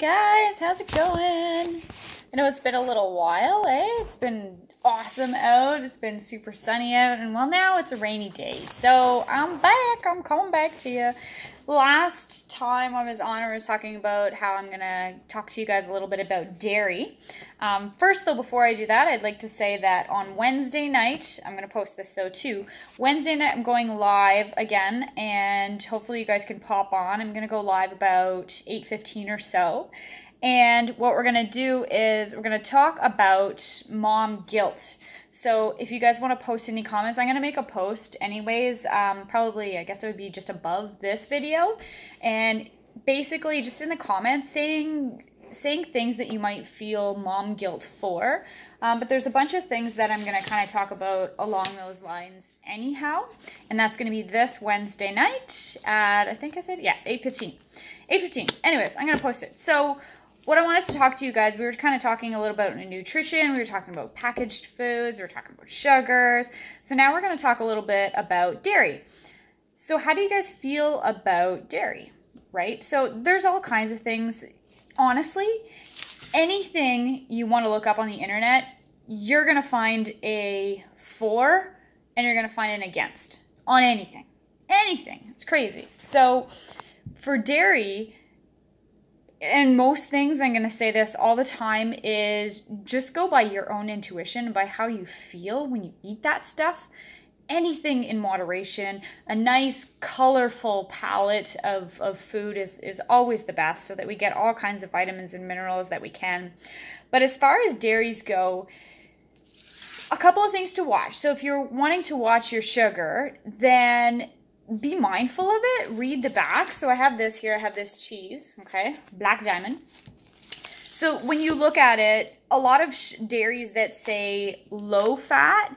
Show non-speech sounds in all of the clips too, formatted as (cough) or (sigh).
guys, how's it going? I know it's been a little while, eh? It's been awesome out. It's been super sunny out, and well, now it's a rainy day. So I'm back. I'm coming back to you. Last time I was on, I was talking about how I'm going to talk to you guys a little bit about dairy. Um, first, though, before I do that, I'd like to say that on Wednesday night, I'm going to post this though too. Wednesday night, I'm going live again, and hopefully you guys can pop on. I'm going to go live about 8:15 or so. And what we're to do is we're to talk about mom guilt. So if you guys want to post any comments, I'm to make a post anyways. Um, probably, I guess it would be just above this video. And basically just in the comments saying saying things that you might feel mom guilt for. Um, but there's a bunch of things that I'm going to kind of talk about along those lines anyhow. And that's to be this Wednesday night at, I think I said, yeah, 8.15. 8.15. Anyways, I'm to post it. So what I wanted to talk to you guys, we were kind of talking a little about nutrition, we were talking about packaged foods, we were talking about sugars. So now we're going to talk a little bit about dairy. So how do you guys feel about dairy, right? So there's all kinds of things. Honestly, anything you want to look up on the internet, you're going to find a for and you're going to find an against on anything. Anything. It's crazy. So for dairy, and most things, I'm going to say this all the time, is just go by your own intuition, by how you feel when you eat that stuff. Anything in moderation. A nice, colorful palette of, of food is, is always the best so that we get all kinds of vitamins and minerals that we can. But as far as dairies go, a couple of things to watch. So if you're wanting to watch your sugar, then be mindful of it. Read the back. So I have this here. I have this cheese, okay? Black Diamond. So when you look at it, a lot of dairies that say low fat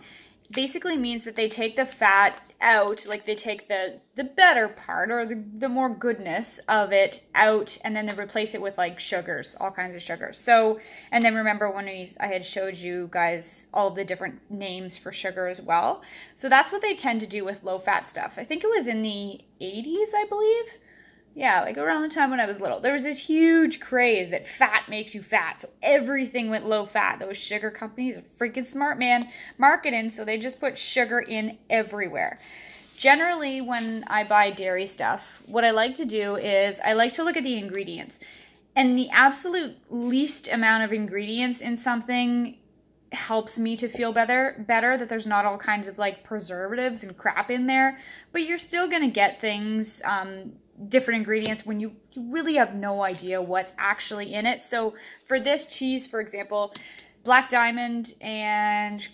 basically means that they take the fat out, like they take the the better part or the, the more goodness of it out and then they replace it with like sugars, all kinds of sugars. So, and then remember when we, I had showed you guys all the different names for sugar as well. So that's what they tend to do with low fat stuff. I think it was in the 80s, I believe yeah, like around the time when I was little, there was this huge craze that fat makes you fat. So everything went low fat. Those sugar companies are freaking smart, man. Marketing, so they just put sugar in everywhere. Generally, when I buy dairy stuff, what I like to do is I like to look at the ingredients. And the absolute least amount of ingredients in something helps me to feel better better that there's not all kinds of like preservatives and crap in there but you're still gonna get things um, different ingredients when you, you really have no idea what's actually in it. So for this cheese, for example, Black Diamond and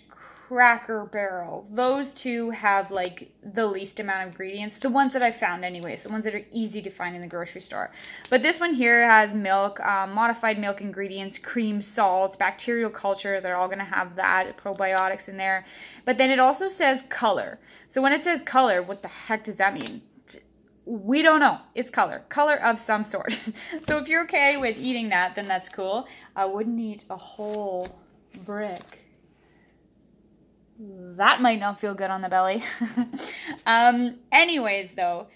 Cracker Barrel, those two have like the least amount of ingredients. The ones that I found anyways, the ones that are easy to find in the grocery store. But this one here has milk, um, modified milk ingredients, cream, salt, bacterial culture. They're all going to have that, probiotics in there. But then it also says color. So when it says color, what the heck does that mean? We don't know. It's color. Color of some sort. (laughs) so if you're okay with eating that, then that's cool. I wouldn't eat a whole brick. That might not feel good on the belly. (laughs) um, anyways, though,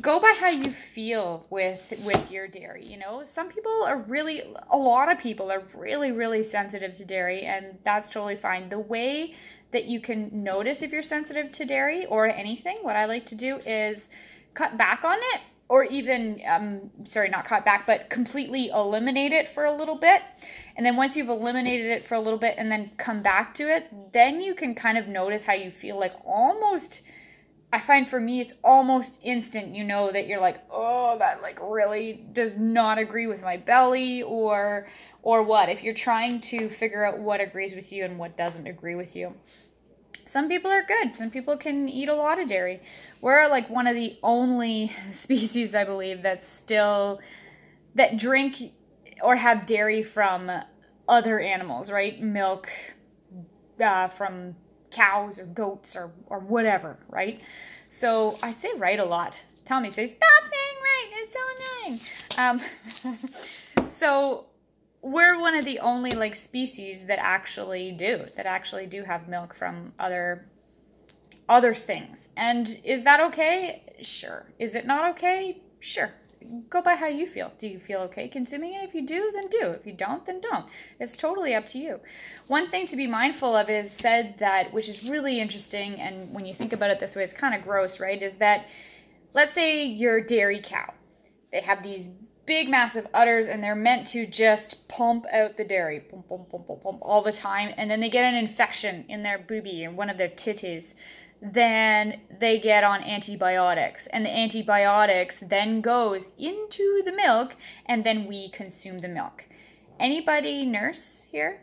go by how you feel with with your dairy you know some people are really a lot of people are really really sensitive to dairy and that's totally fine the way that you can notice if you're sensitive to dairy or anything what i like to do is cut back on it or even, um, sorry, not cut back, but completely eliminate it for a little bit. And then once you've eliminated it for a little bit and then come back to it, then you can kind of notice how you feel like almost, I find for me, it's almost instant. You know that you're like, oh, that like really does not agree with my belly or, or what. If you're trying to figure out what agrees with you and what doesn't agree with you. Some people are good. Some people can eat a lot of dairy. We're like one of the only (laughs) species, I believe, that still that drink or have dairy from other animals, right? Milk uh, from cows or goats or, or whatever, right? So I say right a lot. Tommy says, stop saying right. It's so annoying. Um, (laughs) so we're one of the only like species that actually do that actually do have milk from other other things. And is that okay? Sure. Is it not okay? Sure. go by how you feel. Do you feel okay consuming it? If you do, then do. If you don't, then don't. It's totally up to you. One thing to be mindful of is said that, which is really interesting, and when you think about it this way, it's kind of gross, right? Is that, let's say you're a dairy cow. They have these big massive udders and they're meant to just pump out the dairy. Pump, pump, pump, pump, pump, all the time and then they get an infection in their booby and one of their titties. Then they get on antibiotics and the antibiotics then goes into the milk and then we consume the milk. Anybody nurse here?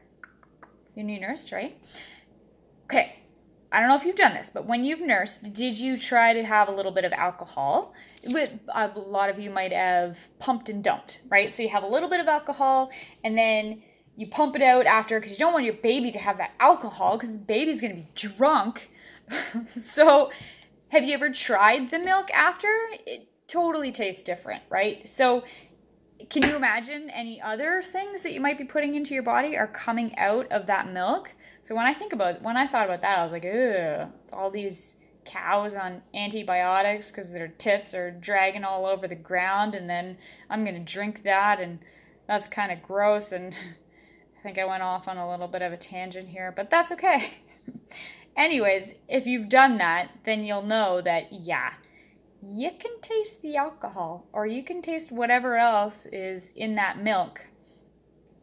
You new nursed right? Okay I don't know if you've done this, but when you've nursed, did you try to have a little bit of alcohol? With a lot of you might have pumped and dumped, right? So you have a little bit of alcohol and then you pump it out after because you don't want your baby to have that alcohol because the baby's going to be drunk (laughs) so, have you ever tried the milk after? It totally tastes different, right? So, can you imagine any other things that you might be putting into your body are coming out of that milk? So when I think about when I thought about that, I was like, ugh, all these cows on antibiotics because their tits are dragging all over the ground, and then I'm gonna drink that, and that's kind of gross. And (laughs) I think I went off on a little bit of a tangent here, but that's okay. (laughs) Anyways, if you've done that, then you'll know that, yeah, you can taste the alcohol or you can taste whatever else is in that milk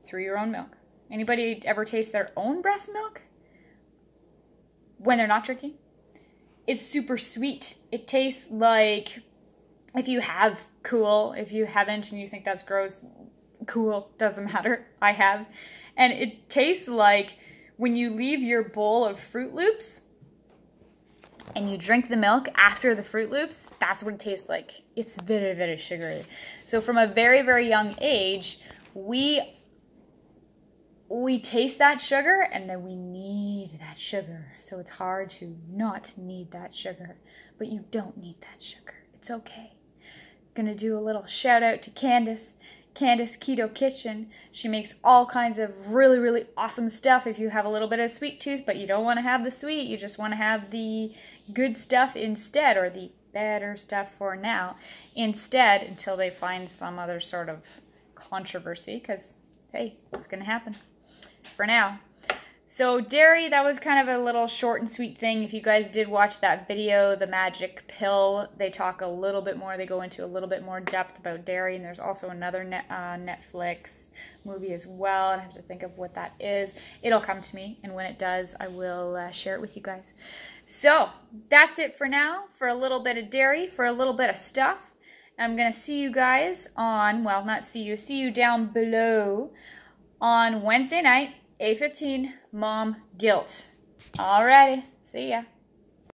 through your own milk. Anybody ever taste their own breast milk when they're not drinking? It's super sweet. It tastes like if you have cool, if you haven't and you think that's gross, cool, doesn't matter. I have. And it tastes like when you leave your bowl of Froot Loops and you drink the milk after the Froot Loops, that's what it tastes like. It's very, very sugary. So from a very, very young age, we we taste that sugar and then we need that sugar. So it's hard to not need that sugar, but you don't need that sugar. It's okay. Gonna do a little shout out to Candace Candace Keto Kitchen. She makes all kinds of really, really awesome stuff if you have a little bit of sweet tooth, but you don't want to have the sweet. You just want to have the good stuff instead, or the better stuff for now instead until they find some other sort of controversy, because, hey, it's to happen? For now, so dairy, that was kind of a little short and sweet thing. If you guys did watch that video, The Magic Pill, they talk a little bit more, they go into a little bit more depth about dairy, and there's also another net, uh, Netflix movie as well, I have to think of what that is. It'll come to me, and when it does, I will uh, share it with you guys. So, that's it for now, for a little bit of dairy, for a little bit of stuff. I'm going to see you guys on, well, not see you, see you down below on Wednesday night, 8.15, Mom Guilt. Alrighty, see ya.